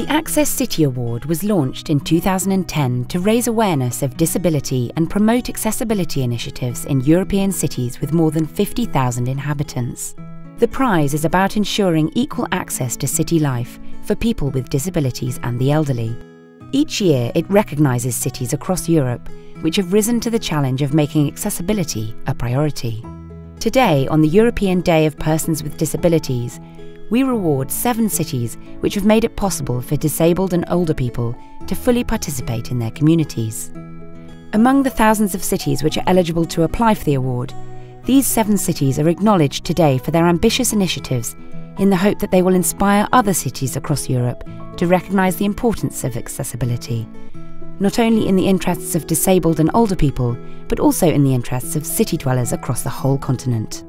The Access City Award was launched in 2010 to raise awareness of disability and promote accessibility initiatives in European cities with more than 50,000 inhabitants. The prize is about ensuring equal access to city life for people with disabilities and the elderly. Each year, it recognises cities across Europe which have risen to the challenge of making accessibility a priority. Today, on the European Day of Persons with Disabilities, we reward seven cities which have made it possible for disabled and older people to fully participate in their communities. Among the thousands of cities which are eligible to apply for the award, these seven cities are acknowledged today for their ambitious initiatives in the hope that they will inspire other cities across Europe to recognise the importance of accessibility, not only in the interests of disabled and older people, but also in the interests of city dwellers across the whole continent.